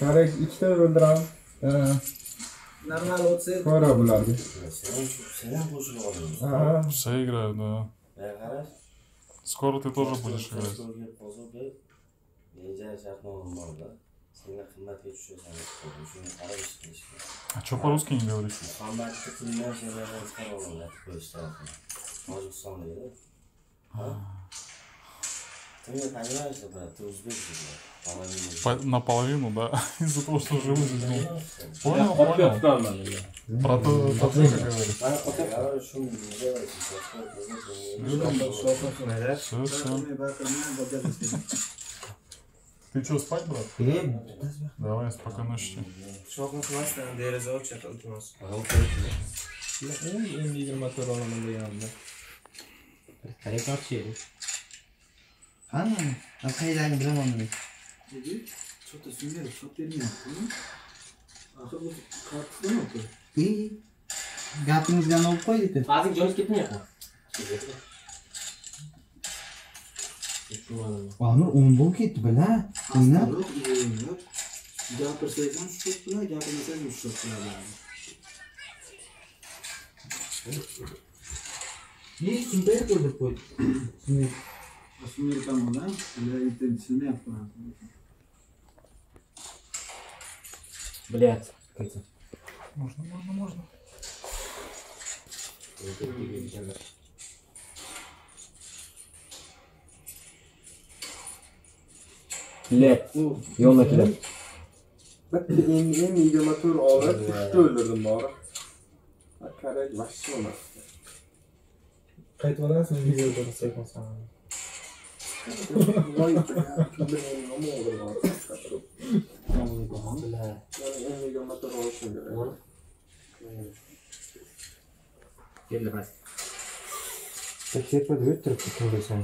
Karek ikkita o'ldiramiz. Normal o'tsa. Ko'ra bularni. Sen qo'shilib olding. Все играют, да. Скоро ты тоже будешь играть. А что по-русски не говоришь? Ты меня да, По, наполовину, да, из-за того, что живу здесь. Понял, понял. Да, Про то, про то, как. Все, все. Ты что, спать, брат? Давай, спокойной ночи. Çok mu kılarsın? Değeri zor çatal tutmaz. Ben en iyi motor olanın da yanında. да. parça yedim. Deraza ochiq iltimos endi yigirma to'rt olaman deganimda qarang tortishaylik qani qaydagini bilaman men chota suyunadi chop bermayaptimi axir bu kartidamku e gapingizdan olib qo'ydik hozir joningiz ketmayapmi amir o'n bo'lib ketdi bila o'ynab yo'q gapirsangiz ham shu shot bilan gapirmasangiz ham shu shot bilan ne sumkani qo'yib qo'ydi sumerikan bilan tushunmayapman блядь Можно, можно, можно. блядь yo'lma keladi bitta m m yigirma to'rt olib uchta o'ldirdim bori qarang вообще emas qaytib olasizmi videoda sekvensa voy yomon o'ldirdim m yigirma to'rt olishim kerak keldi bas tepada o'tiribdi ko'rasan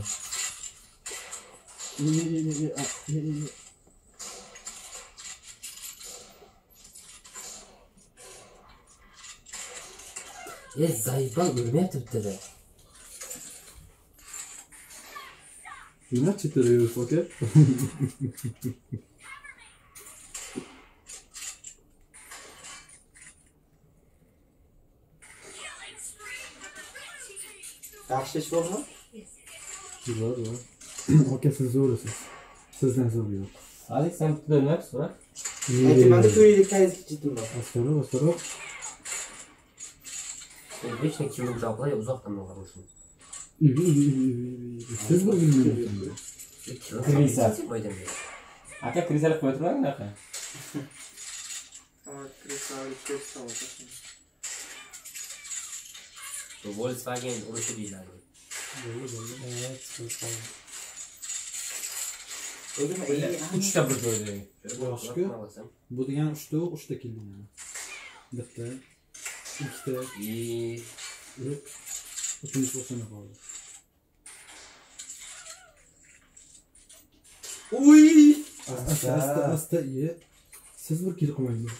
e zaifal o'lmayapti bittada nima chetada yuribsiz aka yaxshi bormi bor bor aka siz zo'risiz sizdan zo'r yo'q alex sen bittada o'lmayapsiz ular aytmadi to'yida qaysi chetimda astaroq astaroq hech kim kimni javoblay uzoqdan bo'lsin siz krisa aka krisalik qo'yib turmang unaqa volkswagen urushi deyiladi uchta bir joyda yaxshi bu degan uchta yo'q uchta keldi bitta ikkita to'rt yuz to'qson yuqori uy asta asta asta ye siz bir kil qilmang